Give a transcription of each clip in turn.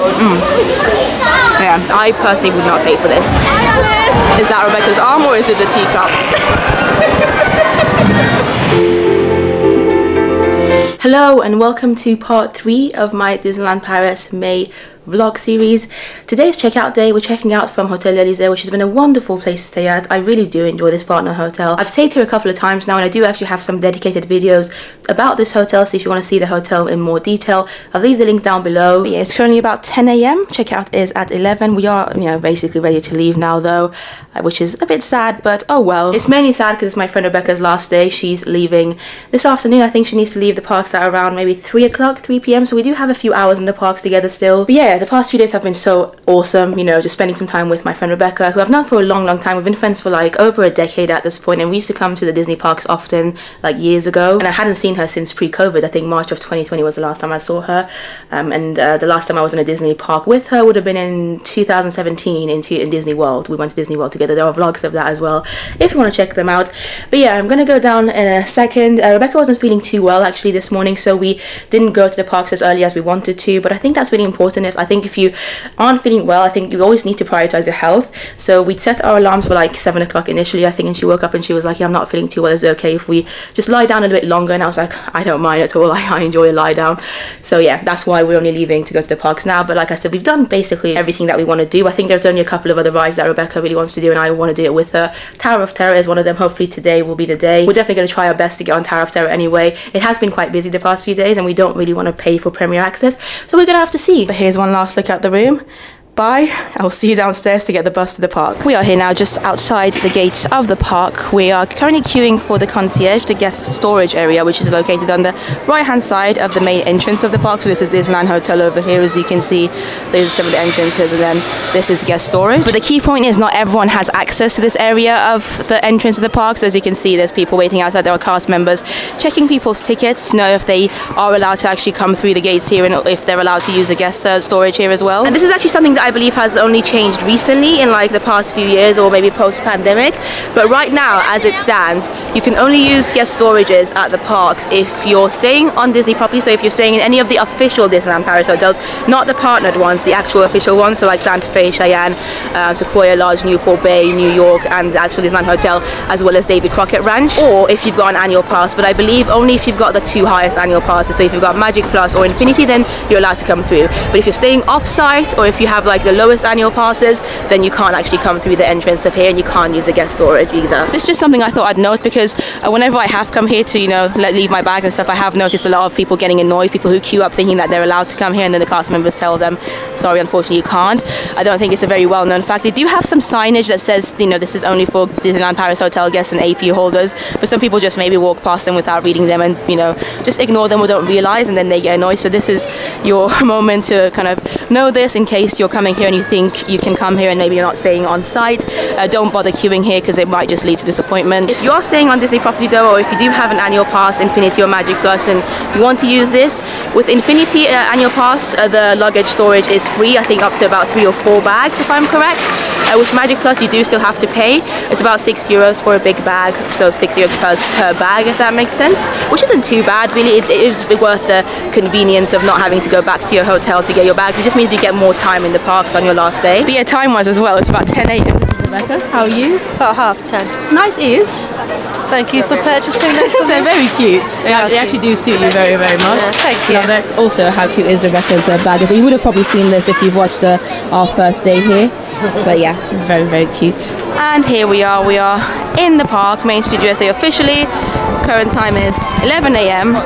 Mm. Yeah, I personally would not pay for this. Is that Rebecca's arm or is it the teacup? Hello and welcome to part three of my Disneyland Paris May vlog series. Today's checkout day. We're checking out from Hotel Elysee, which has been a wonderful place to stay at. I really do enjoy this partner hotel. I've stayed here a couple of times now and I do actually have some dedicated videos about this hotel. So if you want to see the hotel in more detail, I'll leave the links down below. Yeah, it's currently about 10 a.m. Checkout is at 11. We are, you know, basically ready to leave now though, uh, which is a bit sad, but oh well. It's mainly sad because it's my friend Rebecca's last day. She's leaving this afternoon. I think she needs to leave the parks at around maybe 3 o'clock, 3 p.m. So we do have a few hours in the parks together still. But yeah, the past few days have been so awesome, you know, just spending some time with my friend Rebecca, who I've known for a long, long time. We've been friends for like over a decade at this point, and we used to come to the Disney parks often, like years ago. And I hadn't seen her since pre COVID. I think March of 2020 was the last time I saw her. Um, and uh, the last time I was in a Disney park with her would have been in 2017 in, in Disney World. We went to Disney World together. There are vlogs of that as well if you want to check them out. But yeah, I'm gonna go down in a second. Uh, Rebecca wasn't feeling too well actually this morning, so we didn't go to the parks as early as we wanted to. But I think that's really important. If I think if you aren't feeling well, I think you always need to prioritize your health. So we'd set our alarms for like seven o'clock initially, I think, and she woke up and she was like, "Yeah, I'm not feeling too well. Is it okay if we just lie down a little bit longer?" And I was like, "I don't mind at all. I, I enjoy a lie down." So yeah, that's why we're only leaving to go to the parks now. But like I said, we've done basically everything that we want to do. I think there's only a couple of other rides that Rebecca really wants to do, and I want to do it with her. Tower of Terror is one of them. Hopefully today will be the day. We're definitely going to try our best to get on Tower of Terror anyway. It has been quite busy the past few days, and we don't really want to pay for Premier Access, so we're gonna have to see. But here's one last look at the room. Bye. I'll see you downstairs to get the bus to the park. We are here now just outside the gates of the park. We are currently queuing for the concierge, the guest storage area, which is located on the right hand side of the main entrance of the park. So this is Disneyland Hotel over here. As you can see, there's some of the entrances and then this is guest storage. But the key point is not everyone has access to this area of the entrance of the park. So as you can see, there's people waiting outside. There are cast members checking people's tickets to know if they are allowed to actually come through the gates here and if they're allowed to use a guest uh, storage here as well. And this is actually something that I believe has only changed recently in like the past few years or maybe post-pandemic. But right now, as it stands, you can only use guest storages at the parks if you're staying on Disney property. So if you're staying in any of the official Disneyland Paris hotels, not the partnered ones, the actual official ones, so like Santa Fe, Cheyenne, um, Sequoia Lodge, Newport Bay, New York, and the actual Disneyland Hotel, as well as Davy Crockett Ranch, or if you've got an annual pass. But I believe only if you've got the two highest annual passes. So if you've got Magic Plus or Infinity, then you're allowed to come through. But if you're staying off-site or if you have like the lowest annual passes, then you can't actually come through the entrance of here and you can't use the guest storage either. This is just something I thought I'd note because uh, whenever I have come here to, you know, let, leave my bag and stuff, I have noticed a lot of people getting annoyed, people who queue up thinking that they're allowed to come here and then the cast members tell them, sorry, unfortunately you can't. I don't think it's a very well-known fact. They do have some signage that says, you know, this is only for Disneyland Paris hotel guests and AP holders, but some people just maybe walk past them without reading them and, you know, just ignore them or don't realize and then they get annoyed. So this is your moment to kind of know this in case you're coming here and you think you can come here and maybe you're not staying on site. Uh, don't bother queuing here because it might just lead to disappointment. If you're staying on Disney property though, or if you do have an annual pass, Infinity or Magic Plus, and you want to use this, with Infinity uh, annual pass, uh, the luggage storage is free, I think up to about three or four bags if I'm correct. Uh, with Magic Plus, you do still have to pay. It's about six euros for a big bag, so six euros per, per bag, if that makes sense. Which isn't too bad, really. It, it is worth the convenience of not having to go back to your hotel to get your bags. It just means you get more time in the parks on your last day. But yeah, time-wise as well, it's about 10 a.m. This is Rebecca. How are you? About half ten. Nice ears. Thank you for purchasing them for They're very cute. They, are they actually do suit you very, very much. Yeah, thank you. Love it. Also, how cute is Rebecca's uh, bag? So you would have probably seen this if you've watched uh, our first day here. But yeah, very, very cute. And here we are. We are in the park, Main Street USA officially. Current time is 11 a.m.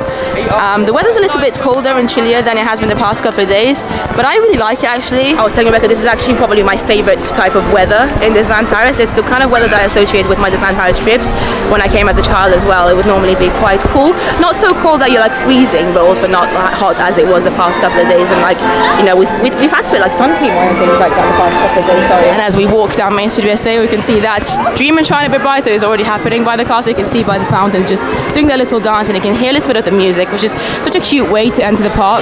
Um, the weather's a little bit colder and chillier than it has been the past couple of days, but I really like it actually. I was telling Rebecca this is actually probably my favorite type of weather in Disneyland Paris. It's the kind of weather that I associate with my Disneyland Paris trips when I came as a child as well. It would normally be quite cool. Not so cold that you're like freezing, but also not like hot as it was the past couple of days. And like, you know, we, we, we've had to put like sun cream on and things like that the past couple of days. Sorry. And as we walk down Main Street USA, we can see that Dream and Shine a bit brighter is already happening by the car. So you can see by the fountains just doing their little dance and you can hear a little bit of the music, which is such a cute way to enter the park.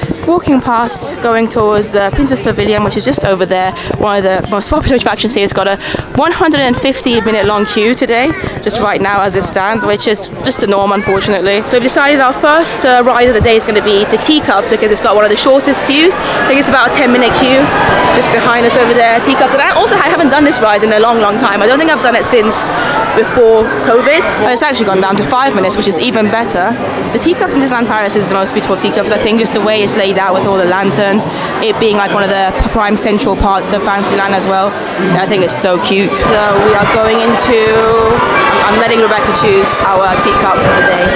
walking past, going towards the Princess Pavilion, which is just over there. One of the most popular attractions here. It's got a 150 minute long queue today, just right now as it stands, which is just the norm, unfortunately. So we've decided our first uh, ride of the day is going to be the teacups because it's got one of the shortest queues. I think it's about a 10 minute queue just behind us over there. Teacups, and I also I haven't done this ride in a long, long time. I don't think I've done it since before COVID. But it's actually gone down to five minutes, which is even better. The teacups in Disneyland Paris is the most beautiful teacups. I think just the way it's laid out with all the lanterns, it being like one of the prime central parts of Fantasyland as well. I think it's so cute. So we are going into. I'm letting Rebecca choose our teacup for the day.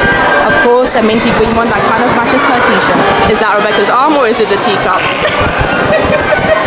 Of course, a minty green one that kind of matches her t-shirt. Is that Rebecca's arm or is it the teacup?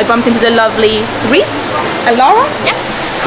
I bumped into the lovely Reese and Laura. Yeah.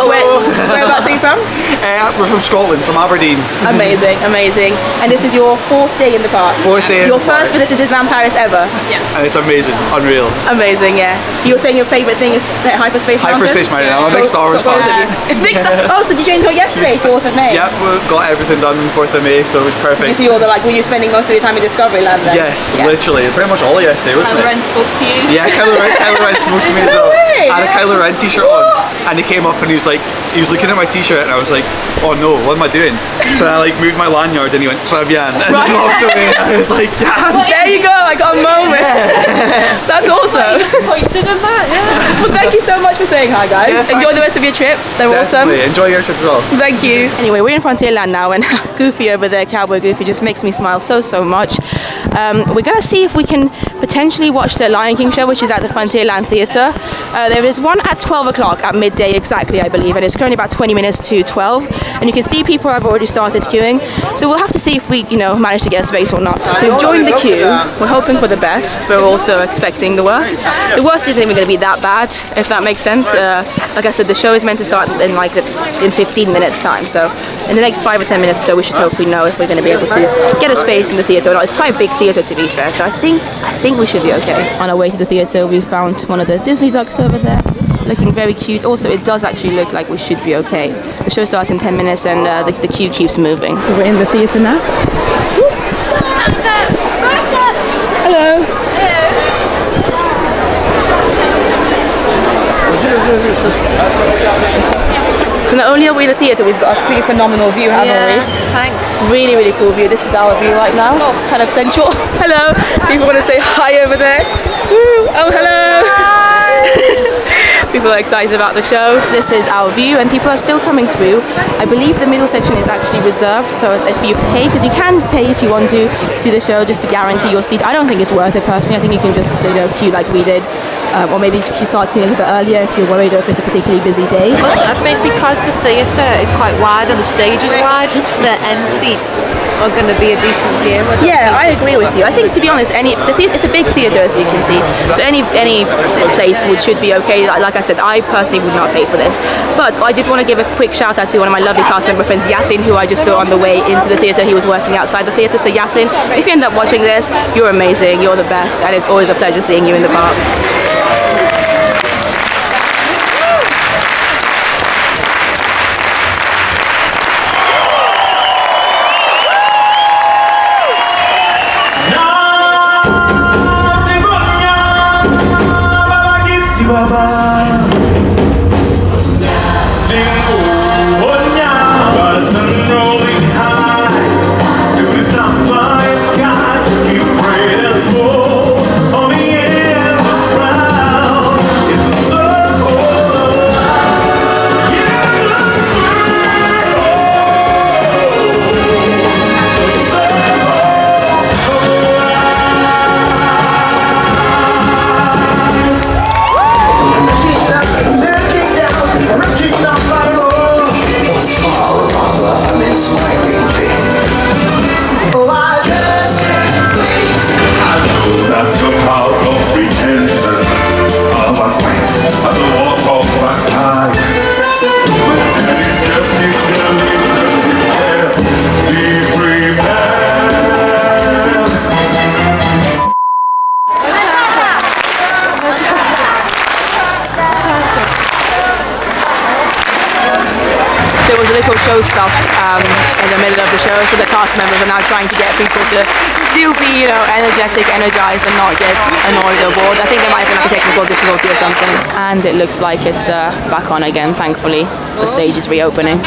Where, whereabouts are you from? Uh, we're from Scotland, from Aberdeen. Amazing, amazing. And this is your fourth day in the park. Fourth day Your the first park. visit to Disneyland Paris ever. Yeah. And it's amazing, unreal. Amazing, yeah. You were saying your favourite thing is Hyperspace Mountain? Hyperspace Mountain, I'm a big Star Wars Both fan. Big Star Oh, so did you enjoy yesterday, 4th of May? Yep, we got everything done 4th of May, so it was perfect. You see all the, like, were you spending most of your time in Discoveryland then? Yes, Yeah. literally, pretty much all yesterday, wasn't Kylo it? Ren spoke to you? Yeah, Kylo Ren, Kylo Ren spoke to me as well. way! I had a Kylo Ren t-shirt on, and he came up and he was like, he was looking at my t-shirt, and I was like, oh no, what am I doing? So I like moved my lanyard, and he went, Très bien, and Right. then walked away. I was like, yeah. There you go, I got a moment. That's awesome. I just pointed at that, yeah. Well, thank you so much for saying hi, guys. Yeah, Enjoy the rest of your trip. They're awesome. Definitely. Enjoy your trip as well. Thank you. Anyway, we're in Frontierland now, and Goofy over there, Cowboy Goofy, just makes me smile so, so much. Um, we're going to see if we can potentially watch the Lion King show, which is at the Frontierland Theatre. Uh, there is one at 12 o'clock at midday, exactly, I believe, and it's currently about 20 minutes to 12. And you can see people have already started queuing, so we'll have to see if we, you know, manage to get a space or not. So we've joined the queue. We're hoping for the best, but we're also expecting the worst. The worst isn't even going to be that bad, if that makes sense. Uh, like I said, the show is meant to start in like in 15 minutes time, so in the next five or 10 minutes or so, we should hopefully know if we're going to be able to get a space in the theatre or not. It's quite a big theatre to be fair, so I think I think we should be okay. On our way to the theatre, we found one of the Disney ducks over there. Looking very cute. Also, it does actually look like we should be okay. The show starts in 10 minutes and uh, the, the queue keeps moving. So we're in the theatre now. Hello. So not only are we in the theatre, we've got a pretty phenomenal view, haven't we? thanks. Really, really cool view. This is our view right now. Kind of central. Hello. People want to say hi over there. Woo. Oh, hello. People are excited about the show. So this is our view, and people are still coming through. I believe the middle section is actually reserved, so if you pay, because you can pay if you want to see the show just to guarantee your seat. I don't think it's worth it personally. I think you can just you know queue like we did, um, or maybe you start queuing a little bit earlier if you're worried or if it's a particularly busy day. Plus, I think because the theatre is quite wide and the stage is wide, the end seats are going to be a decent view. I Yeah, I agree with you. I think to be honest, any the theatre, it's a big theatre as you can see, so any any place would should be okay. Like, like I said, I personally would not pay for this, but I did want to give a quick shout out to one of my lovely cast member friends, Yasin, who I just saw on the way into the theatre. He was working outside the theatre. So Yasin, if you end up watching this, you're amazing. You're the best, and it's always a pleasure seeing you in the parks. Energetic, energized, and not get annoyed or bored. I think there might have been like a technical difficulty or something. And it looks like it's uh, back on again. Thankfully, the stage is reopening.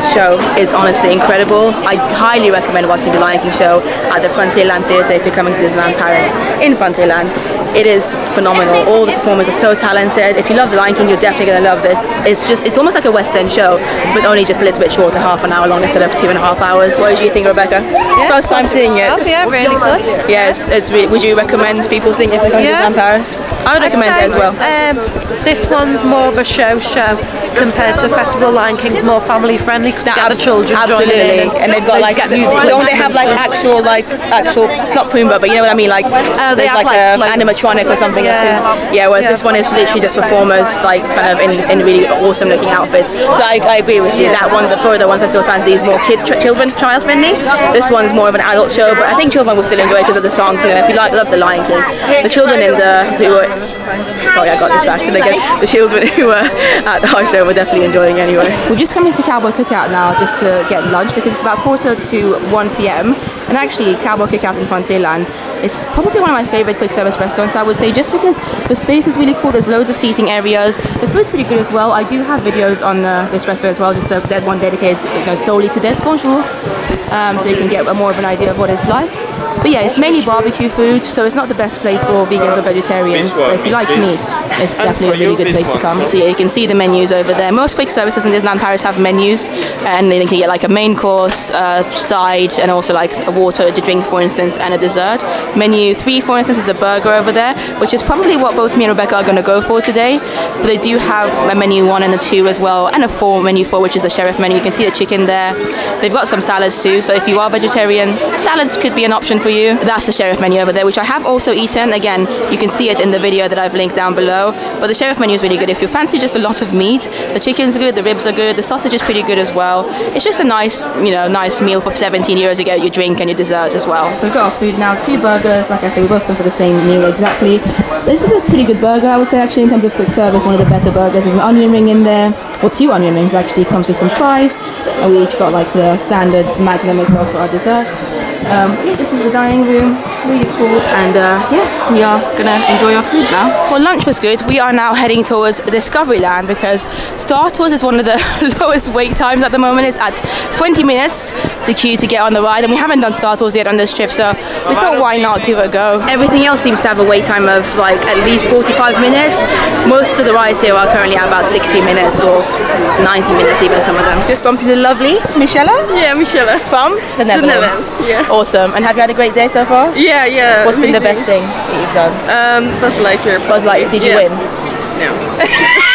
That show is honestly incredible. I highly recommend watching the Lion King show at the Frontierland Theatre if you're coming to Disneyland Paris in Frontierland. It is phenomenal. All the performers are so talented. If you love the Lion King, you're definitely gonna love this. It's just it's almost like a West End show, but only just a little bit shorter, half an hour long instead of two and a half hours. What do you think, Rebecca? First time seeing it. Oh, yeah, really good. Yes, it's re- would you recommend people seeing it if they're coming Yeah. to Disneyland Paris? I would I'd recommend it as well. Um, this one's more of a show show compared to Festival Lion King's more family friendly because the children joining absolutely, in and they've got like musical don't they have like actual like actual not Pumbaa, but you know what I mean, like uh, they there's like, like, um, a floats. animatronic or something. Yeah. Yeah, whereas Yeah. this one is literally just performers like kind of in, in really awesome looking outfits. So I, I agree with you. That one, the Florida one, Festival Fantasy is more kid ch- children child friendly. This one's more of an adult show, but I think children will still enjoy because of the songs. You know, if you like love the Lion King, the children in the who sorry I got distracted again. The children who were at the high show were definitely enjoying anyway. We're just coming to Cowboy Cookout now just to get lunch because it's about quarter to 1 p.m. And actually, Cowboy Cookout in Frontierland is probably one of my favorite quick service restaurants. I would say just because the space is really cool. There's loads of seating areas. The food's pretty good as well. I do have videos on uh, this restaurant as well, just a dead one dedicated you know, solely to this. Bonjour. Um, so you can get a more of an idea of what it's like. But yeah, it's mainly barbecue food, so it's not the best place for vegans or vegetarians. But if you like meat, it's definitely a really good place to come. So yeah, you can see the menus over there. Most quick services in Disneyland Paris have menus, and you can get like a main course, uh, side, and also like a water to drink, for instance, and a dessert. Menu three, for instance, is a burger over there, which is probably what both me and Rebecca are going to go for today. But they do have a menu one and a two as well, and a four menu four, which is a sheriff menu. You can see the chicken there. They've got some salads too, so if you are vegetarian, salads could be an option for you. That's the sheriff menu over there, which I have also eaten. Again, you can see it in the video that I've linked down below. But the sheriff menu is really good. If you fancy just a lot of meat, the chicken's good, the ribs are good, the sausage is pretty good as well. It's just a nice, you know, nice meal for 17 euros. You get your drink and your dessert as well. So we've got our food now, two burgers. Like I said, we both come for the same meal exactly. This is a pretty good burger, I would say, actually, in terms of quick service, one of the better burgers. There's an onion ring in there, or two onion rings actually, comes with some fries. And we each got like the standard magnum as well for our desserts. Um, yeah, this is the dining room, really cool. And uh, yeah, we are gonna enjoy our food now. Well, lunch was good. We are now heading towards Discoveryland because Star Tours is one of the lowest wait times at the moment. It's at 20 minutes to queue to get on the ride, and we haven't done Star Tours yet on this trip, so we thought why not give it a go. Everything else seems to have a wait time of like at least 45 minutes. Most of the rides here are currently at about 60 minutes or 90 minutes, even some of them. Just bumped into the lovely Michelle. Yeah, Michelle. From the Netherlands. Netherlands, yeah. Awesome. And have you had a great day so far? Yeah, yeah. yeah. What's been the best thing that you've done? Um, Buzz Lightyear. Buzz Lightyear, did you Yeah. win? No.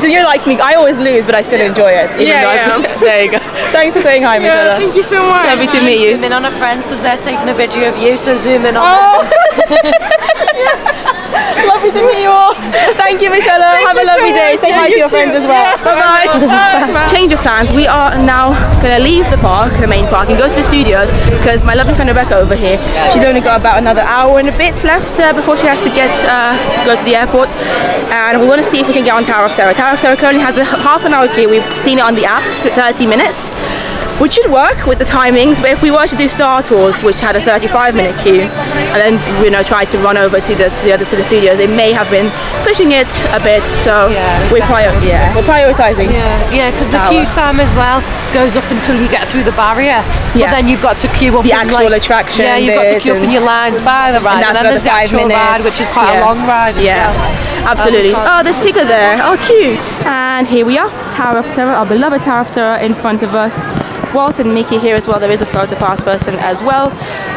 So you're like me, I always lose, but I still enjoy it. even Yeah, yeah. There you go. Thanks for saying hi, Yeah, Michelle. thank you so much. Lovely to meet you. Zoom in on her friends because they're taking a video of you, so zoom in on Oh. Lovely to meet you all. Thank you, Michelle. Have a you so lovely day. much. Say Yeah, hi to your too. friends as well. Yeah. Bye bye. Change of plans. We are now going to leave the park, the main park, and go to the studios because my lovely friend Rebecca over here, she's only got about another hour and a bit left uh, before she has to get uh, go to the airport. And we want to see if we can get on Tower of Terror. Tower of Terror currently has a h- half an hour queue. We've seen it on the app for 30 minutes. Which should work with the timings, but if we were to do Star Tours, which had a 35 minute queue, and then you know try to run over to the to the other to the studios, they may have been pushing it a bit. So Yeah, we're prior- yeah, we're prioritizing. Yeah, yeah, because the queue time as well goes up until you get through the barrier. Yeah. But then you've got to queue up The in, actual like, attraction Yeah, you've got to queue up in your lines by the ride, And that's and, then another there's the five actual minutes. ride, which is quite Yeah. a long ride. Yeah, well. absolutely. Um, Oh, there's sticker there. Oh, cute. And here we are, Tower of Terror, our beloved Tower of Terror in front of us. Walt and Mickey here as well. There is a photo pass person as well.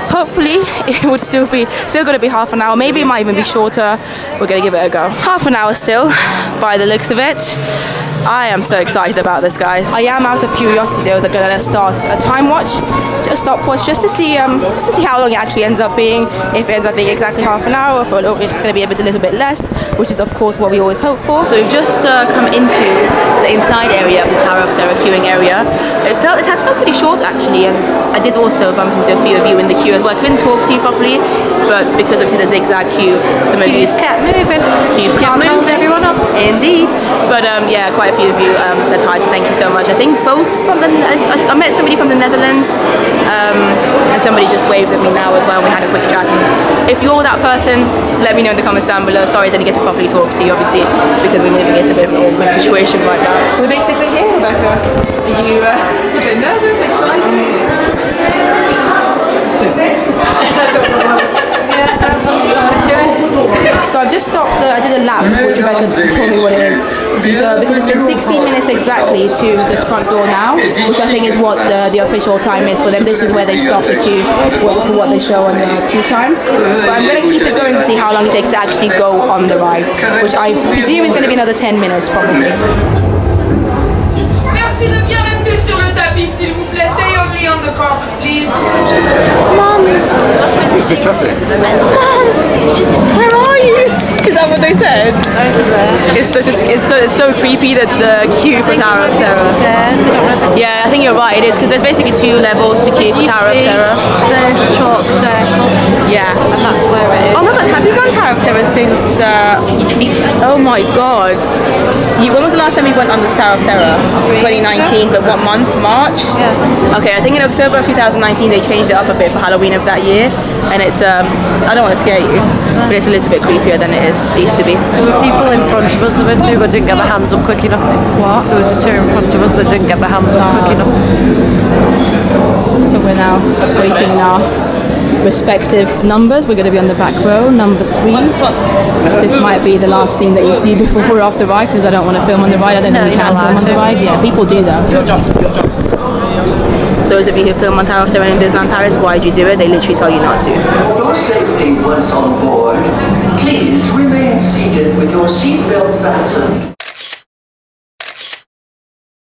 Hopefully, it would still be still going to be half an hour. Maybe it might even be shorter. We're going to give it a go. Half an hour still, by the looks of it. I am so excited about this, guys. I am out of curiosity though. They're gonna start a time watch, a stopwatch, just to see um, just to see how long it actually ends up being. If it ends up being exactly half an hour, or if if it's gonna be a bit a little bit less, which is of course what we always hope for. So we've just uh, come into the inside area of the Tower of Terror queuing area. It felt it has felt pretty short actually, and I did also bump into a few of you in the queue as well. I couldn't talk to you properly, but because obviously the zigzag queue, some of you kept moving. Queues kept moving. everyone up. Indeed. But um, yeah, quite a few of you um, said hi, so thank you so much. I think both from the, I, met somebody from the Netherlands um, and somebody just waved at me now as well. We had a quick chat. And if you're that person, let me know in the comments down below. Sorry I didn't get to properly talk to you, obviously, because we're moving. It's a bit of an awkward situation right now. We're basically here, Rebecca. Are you uh, a bit nervous, excited? So I've just stopped. The, I did a lap, which Rebecca told me what it is. To, so because it's been 16 minutes exactly to this front door now, which I think is what the, the official time is for them. This is where they stop the queue for for what they show on the queue times. But I'm going to keep it going to see how long it takes to actually go on the ride, which I presume is going to be another 10 minutes probably. Merci de bien rester sur le tapis, s'il vous plaît. Stay only on the carpet, please. Where are you? Is that what they said? It's such a, it's so it's so creepy that the queue for Tower of Terror. Stairs, I don't know Yeah, I think you're right. It is because there's basically two levels to queue for Tower of Terror. the chalk circle, Yeah. and that's where it is. Oh my god, have you done Tower of Terror since? Uh, oh my god. You, when was the last time you went on this Tower of Terror? 2019, but what month? March? Yeah. Okay, I think in October of 2019 they changed it up a bit for Halloween of that year, and it's um, I don't want to scare you, but it's a little bit creepier than it is it used to be. There were people in front of us, there were two that didn't get their hands up quick enough. What? There was a two in front of us that didn't get their hands up quick enough. So we're now waiting in our respective numbers. We're going to be on the back row, number three. This might be the last scene that you see before we're off the ride because I don't want to film on the ride. I don't No, think we you're can not film on the ride. Yeah, people do that. Those of you who film on Tower of Terror in Disneyland Paris, why'd you do it? They literally tell you not to. For safety once on board, please remain seated with your seatbelt fastened.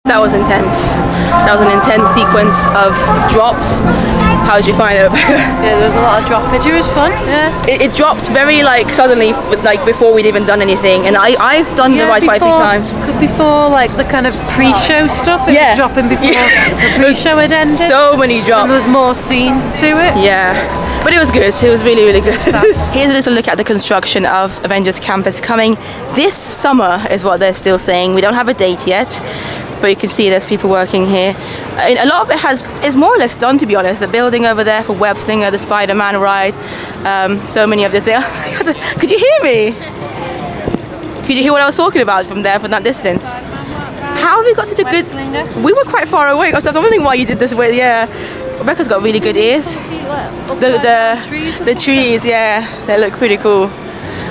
That was intense. That was an intense sequence of drops. How did you find it, Rebecca? Yeah, there was a lot of droppage. It was fun. Yeah. It, it dropped very like suddenly, like before we'd even done anything. And I, I've done the Yeah, ride quite a few before- times. Before, like the kind of pre-show oh. stuff, it Yeah. was dropping before Yeah. the pre-show had ended. So many drops. and there was more scenes to it. Yeah, but it was good. It was really, really good. Here's a little look at the construction of Avengers Campus coming this summer, is what they're still saying. We don't have a date yet, but you can see there's people working here. And a lot of it has is more or less done, to be honest. The building over there for Web Slinger, the Spider-Man ride, um, so many of the things. Could you hear me? Could you hear what I was talking about from there, from that distance? How have you got such a good? We were quite far away. I was wondering why you did this way. Yeah, Rebecca's got really good ears. The the the trees, yeah, they look pretty cool.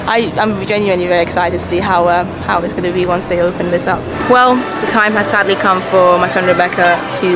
I, I'm genuinely very excited to see how uh, how it's going to be once they open this up. Well, the time has sadly come for my friend Rebecca to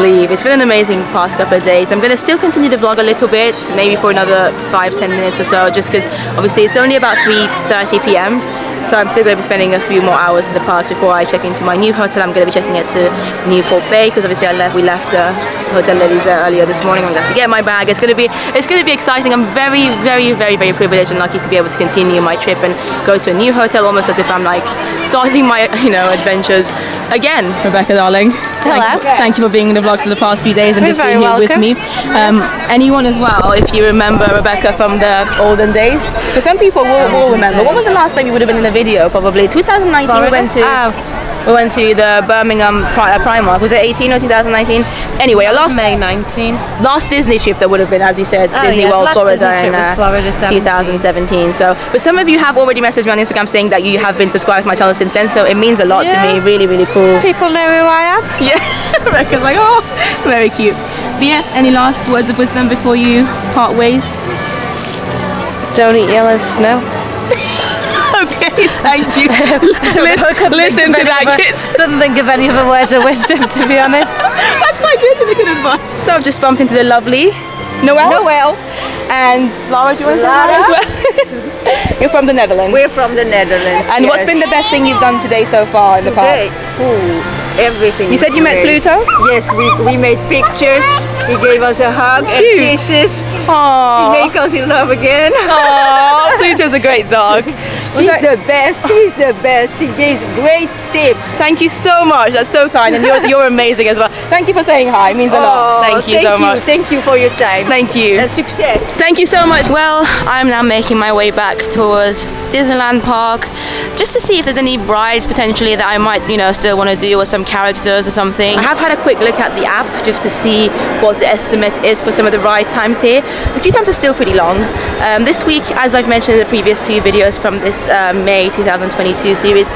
leave. It's been an amazing past couple of days. I'm going to still continue the vlog a little bit, maybe for another five, ten minutes or so, just because obviously it's only about 3:30 p.m. So I'm still going to be spending a few more hours in the parks before I check into my new hotel. I'm going to be checking it to Newport Bay because obviously I left. We left uh, Hotel Elysee earlier this morning. I'm going to to get my bag. It's going to be it's going to be exciting. I'm very very very very privileged and lucky to be able to continue my trip and go to a new hotel almost as if I'm like starting my you know adventures again. Rebecca, darling. Hello. Thank, thank you for being in the vlogs for the past few days and You're just being here with me. Um, anyone as well, if you remember Rebecca from the olden days. Because some people will, will remember. What was the last time you would have been in a video? Probably 2019. We went to. Oh. We went to the Birmingham Pri- uh, Primark. Was it 18 or 2019? Anyway, a last May 19. last Disney trip that would have been, as you said, Oh, Disney yeah, World last Florida in uh, Florida 2017. So, but some of you have already messaged me on Instagram saying that you have been subscribed to my channel since then. So it means a lot Yeah. to me. Really, really cool. People know who I am. Yeah, Rebecca's like, oh, very cute. But yeah, any last words of wisdom before you part ways? Don't eat yellow snow. Okay, thank you. listen, listen to that, kids. Couldn't think of any other words of wisdom, to be honest. That's quite good. Really good advice. So I've just bumped into the lovely Noel. Noel. And Laura, do you want to say hi as well? You're from the Netherlands. We're from the Netherlands. and what's been the best thing you've done today so far in the Today, park? ooh, everything. You said you met great. Pluto? Yes, we, we made pictures. He gave us a hug and Cute. kisses. Aww. Make us in love again. Aww, Pluto's a great dog. He's the best. He's the best. He gives great tips. Thank you so much. That's so kind, and you're, you're amazing as well. Thank you for saying hi. It means a lot. Oh, Thank you thank so much. Thank you for your time. Thank you. And success. Thank you so much. Well, I'm now making my way back towards Disneyland Park just to see if there's any rides potentially that I might, you know, still want to do or some characters or something. I have had a quick look at the app just to see what the estimate is for some of the ride times here. The queue times are still pretty long. Um, this week, as I've mentioned in the previous two videos from this uh, May 2022 series,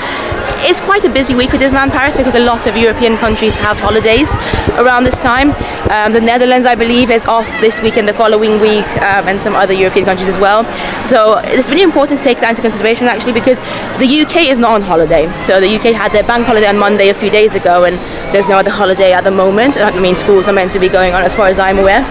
it's quite a busy week for Disneyland Paris because a lot of European countries have holidays around this time. Um, the Netherlands, I believe, is off this week and the following week, um, and some other European countries as well. So it's really important to take that into consideration actually because the UK is not on holiday. So the UK had their bank holiday on Monday a few days ago, and there's no other holiday at the moment. I mean, schools are meant to be going on as far as I'm aware.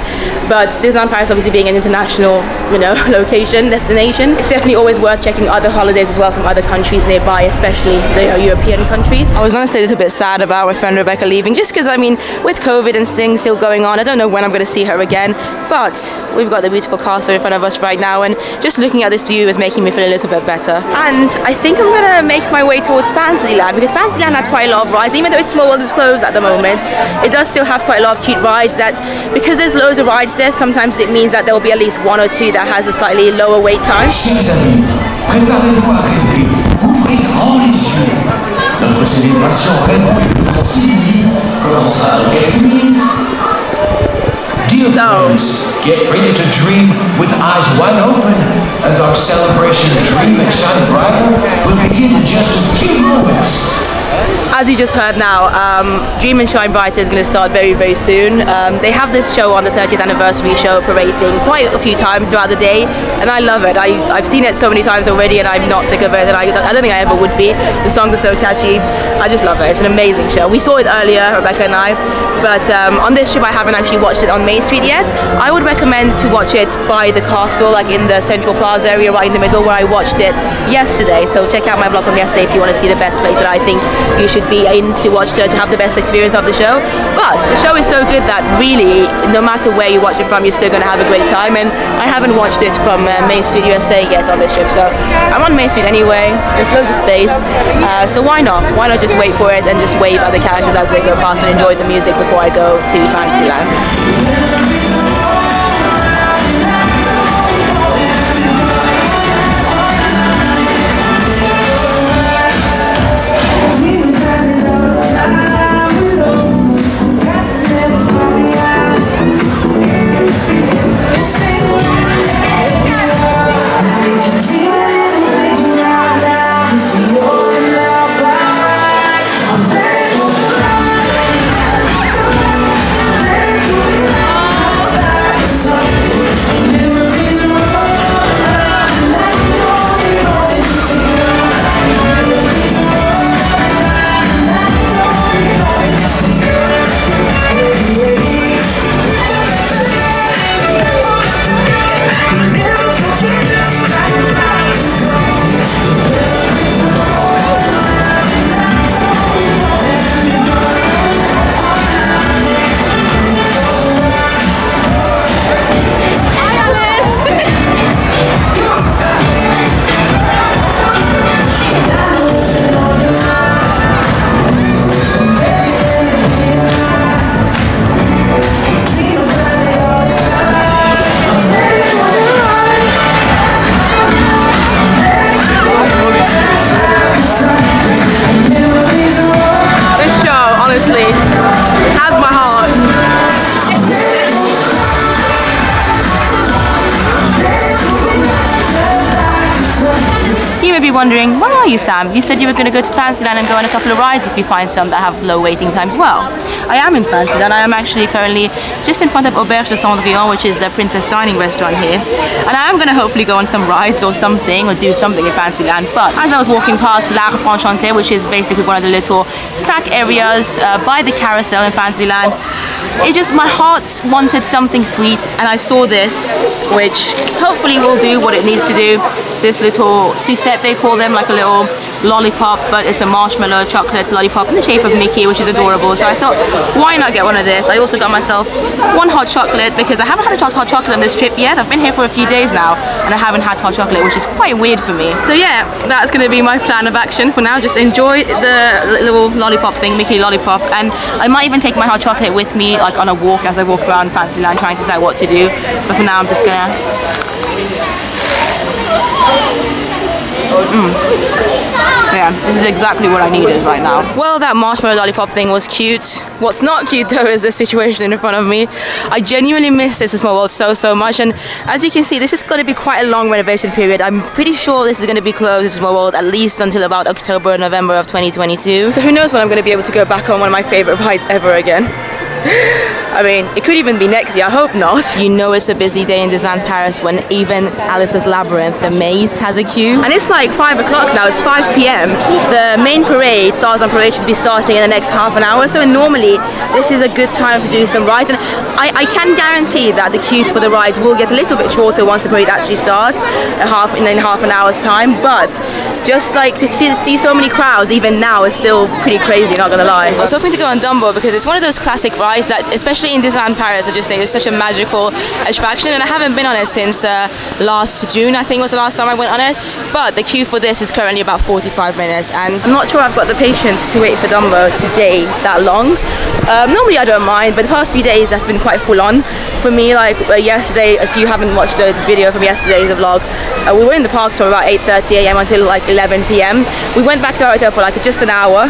But Disneyland Paris, obviously being an international, you know, location, destination, it's definitely always worth checking other holidays as well from other countries nearby, especially the European countries. I was honestly a little bit sad about my friend Rebecca leaving, just because I mean, with COVID and things still going on, I don't know when I'm going to see her again. But we've got the beautiful castle in front of us right now, and just looking at this view is making me feel a little bit better. And I think I'm going to make my way towards Fantasyland because Fantasyland has quite a lot of rides, even though it's Small World is closed at the moment. It does still have quite a lot of cute rides that, because there's loads of rides there, sometimes it means that there will be at least one or two that has a slightly lower wait time. Ouvrez grand les yeux. Notre célébration Sylvie commencera dans quelques minutes. Dear friends, get ready to dream with eyes wide open as our celebration Dream and Shine Brighter will begin in just a few moments. As you just heard now, um, Dream and Shine Brighter is going to start very, very soon. Um, they have this show on the 30th anniversary show parade thing quite a few times throughout the day, and I love it. I, I've seen it so many times already, and I'm not sick of it, and I, I don't think I ever would be. The songs are so catchy. I just love it. It's an amazing show. We saw it earlier, Rebecca and I, but um, on this trip I haven't actually watched it on Main Street yet. I would recommend to watch it by the castle, like in the Central Plaza area, right in the middle, where I watched it yesterday. So check out my blog from yesterday if you want to see the best place that I think you should be in to watch to, to have the best experience of the show. But the show is so good that really, no matter where you watch it from, you're still going to have a great time. And I haven't watched it from uh, Main Street USA yet on this trip, so I'm on Main Street anyway. There's loads of space, uh, so why not? Why not just wait for it and just wave at the characters as they go past and enjoy the music before I go to Fantasyland? Wondering, where are you, Sam? You said you were going to go to Fantasyland and go on a couple of rides if you find some that have low waiting times. Well, I am in Fantasyland. I am actually currently just in front of Auberge de Cendrillon, which is the Princess Dining restaurant here. And I am going to hopefully go on some rides or something, or do something in Fantasyland. But as I was walking past L'Arbre Enchanté, which is basically one of the little snack areas uh, by the carousel in Fantasyland, it just my heart wanted something sweet and I saw this which hopefully will do what it needs to do. This little sucette they call them like a little lollipop but it's a marshmallow chocolate lollipop in the shape of Mickey which is adorable. So I thought why not get one of this? I also got myself one hot chocolate because I haven't had a hot chocolate on this trip yet. I've been here for a few days now and I haven't had hot chocolate which is quite weird for me. So yeah that's going to be my plan of action for now. Just enjoy the little lollipop thing Mickey lollipop. And I might even take my hot chocolate with me like on a walk as I walk around Fantasyland trying to decide what to do. But for now I'm just gonna Yeah, this is exactly what I needed right now. Well, that marshmallow lollipop thing was cute. What's not cute though is the situation in front of me. I genuinely miss this Small World so, so much. And as you can see, this is going to be quite a long renovation period. I'm pretty sure this is going to be closed, this Small World, at least until about October or November of 2022. So who knows when I'm going to be able to go back on one of my favorite rides ever again. I mean, it could even be next year, I hope not. You know it's a busy day in Disneyland Paris when even Alice's Labyrinth, the maze, has a queue. And it's like 5 o'clock now, it's 5 p.m. The main parade, Stars on Parade, should be starting in the next half an hour, so normally this is a good time to do some rides. And I, I can guarantee that the queues for the rides will get a little bit shorter once the parade actually starts, a half, in, in half an hour's time, but just like to see, see so many crowds even now is still pretty crazy, not gonna lie. I was hoping to go on Dumbo because it's one of those classic rides that, especially in Disneyland Paris, I just think it's such a magical attraction and I haven't been on it since uh, last June, I think was the last time I went on it. But the queue for this is currently about 45 minutes and I'm not sure I've got the patience to wait for Dumbo today that long. Um, normally I don't mind, but the past few days that's been quite full on for me. Like uh, yesterday, if you haven't watched the video from yesterday's vlog, uh, we were in the parks from about 8:30 a.m. until like 11 p.m. We went back to our hotel for like just an hour,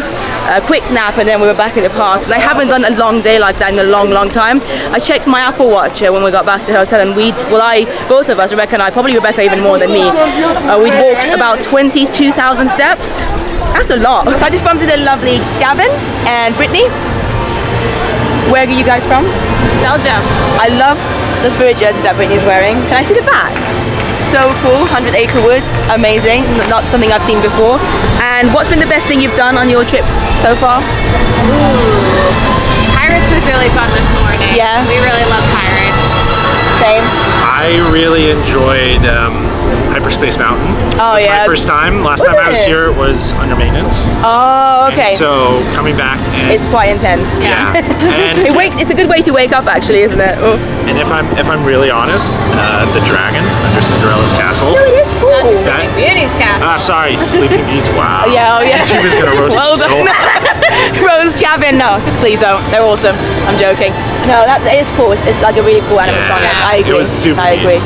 a quick nap, and then we were back in the park. And I haven't done a long day like that in a long, long time. I checked my Apple Watch uh, when we got back to the hotel, and we, well, I, both of us, Rebecca and I, probably Rebecca even more than me, uh, we'd walked about 22,000 steps. That's a lot. So I just bumped into the lovely Gavin and Brittany. Where are you guys from? Belgium. I love the spirit jersey that Brittany's wearing. Can I see the back? So cool, 100 Acre Woods, amazing, N- not something I've seen before. And what's been the best thing you've done on your trips so far? Pirates was really fun this morning. Yeah. We really love pirates. Same. I really enjoyed um, Hyperspace Mountain. Oh, it was yeah. my first time. Last Was time I was it? here, it was under maintenance. Oh, And okay. so coming back and it's quite intense. yeah, and it wakes. It's a good way to wake up, actually, isn't it? Oh. and if I'm if I'm really honest, uh, the dragon under Cinderella's castle. No, it is cool. Not That- Sleeping Beauty's castle. Ah, sorry, Sleeping Beauty. Wow. Yeah, oh yeah. She was gonna roast well me so done. Rose Gavin, no, please don't. They're awesome. I'm joking. No, that is cool. It's, it's like a really cool animatronic. Yeah, I it agree. was super I neat.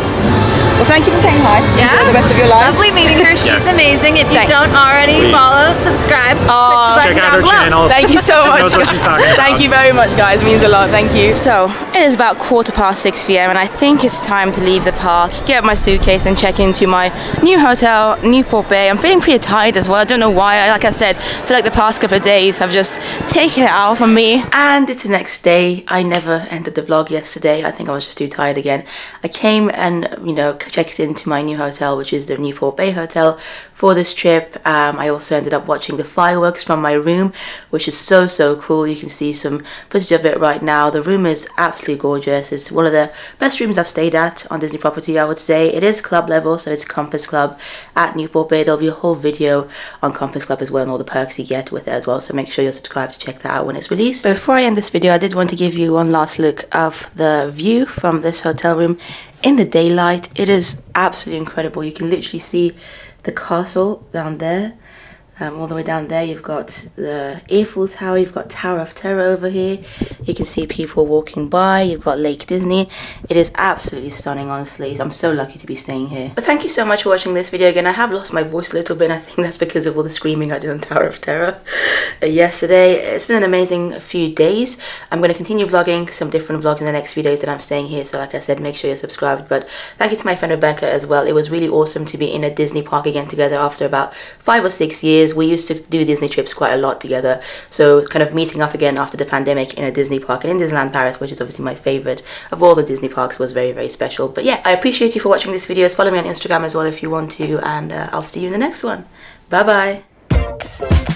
Agree. Well, thank you for saying hi. Yeah. Enjoy the rest of your life. Lovely meeting her. She's Yes. amazing. If you Thanks. don't already Please. follow, subscribe. Aw. click Check out her below. channel. Thank you so She much. knows what she's talking about. Thank you very much, guys. It means a lot. Thank you. So it is about quarter past six p.m. and I think it's time to leave the park, get my suitcase, and check into my new hotel, Newport Bay. I'm feeling pretty tired as well. I don't know why. I- Like I said, I feel like the past couple of days have just taken it out from me. And it's the next day. I never ended the vlog yesterday. I think I was just too tired again. I came and you know checked into my new hotel, which is the Newport Bay Hotel, for this trip. Um, I also ended up watching the fireworks from my room, which is so so cool. You can see some footage of it right now. The room is absolutely gorgeous. It's one of the best rooms I've stayed at on Disney property, I would say. It is club level, so it's Compass Club at Newport Bay. There'll be a whole video on Compass Club as well and all the perks you get with it as well. So make sure you're subscribed to check that out when it's released. Before I end this video, I did want to give you one last look of the view from this hotel room in the daylight. It is absolutely incredible. You can literally see the castle down there. Um, all the way down there, you've got the Eiffel Tower, you've got Tower of Terror over here. You can see people walking by, you've got Lake Disney. It is absolutely stunning, honestly. I'm so lucky to be staying here. But thank you so much for watching this video again. I have lost my voice a little bit, I think that's because of all the screaming I did on Tower of Terror uh, yesterday. It's been an amazing few days. I'm going to continue vlogging some different vlogs in the next few days that I'm staying here. So, like I said, make sure you're subscribed. But thank you to my friend Rebecca as well. It was really awesome to be in a Disney park again together after about five or six years. We used to do Disney trips quite a lot together. So, kind of meeting up again after the pandemic in a Disney park and in Disneyland Paris, which is obviously my favorite of all the Disney parks, was very, very special. But yeah, I appreciate you for watching this video. Follow me on Instagram as well if you want to, and uh, I'll see you in the next one. Bye bye.